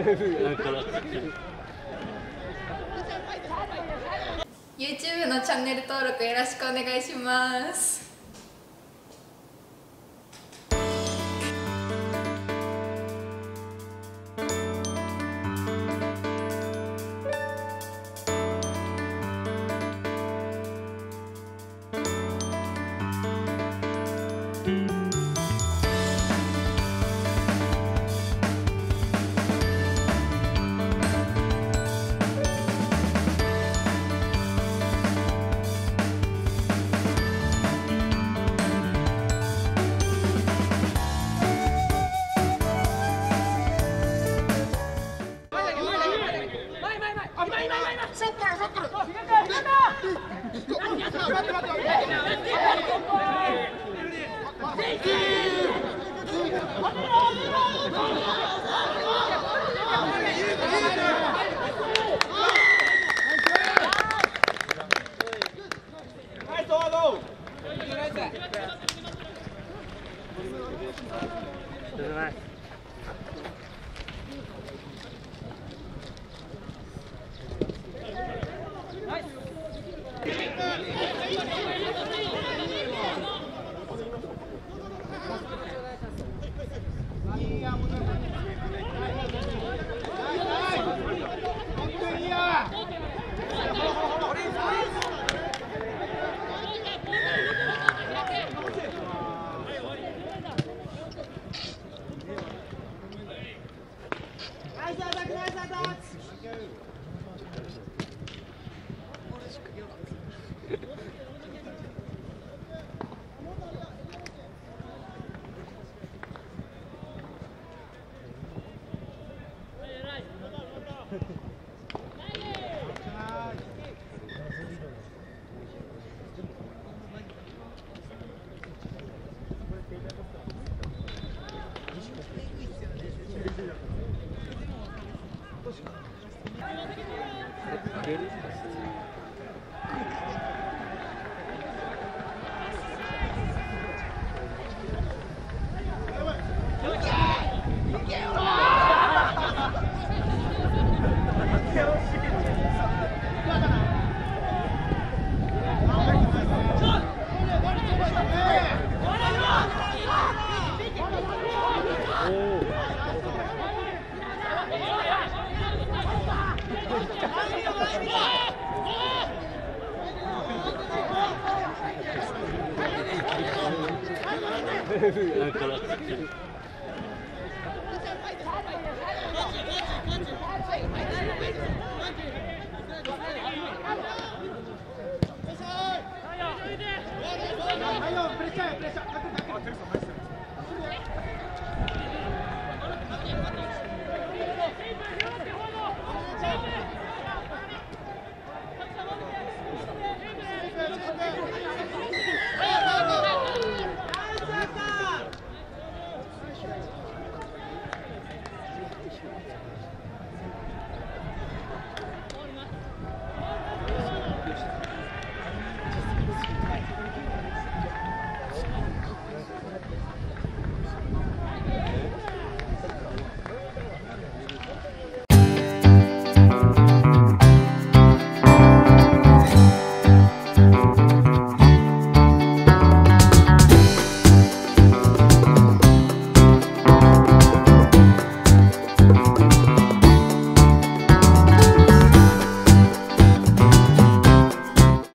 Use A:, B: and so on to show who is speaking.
A: YouTube のチャンネル登録よろしくお願いします。
B: なん Doesn't matter. Thank you. か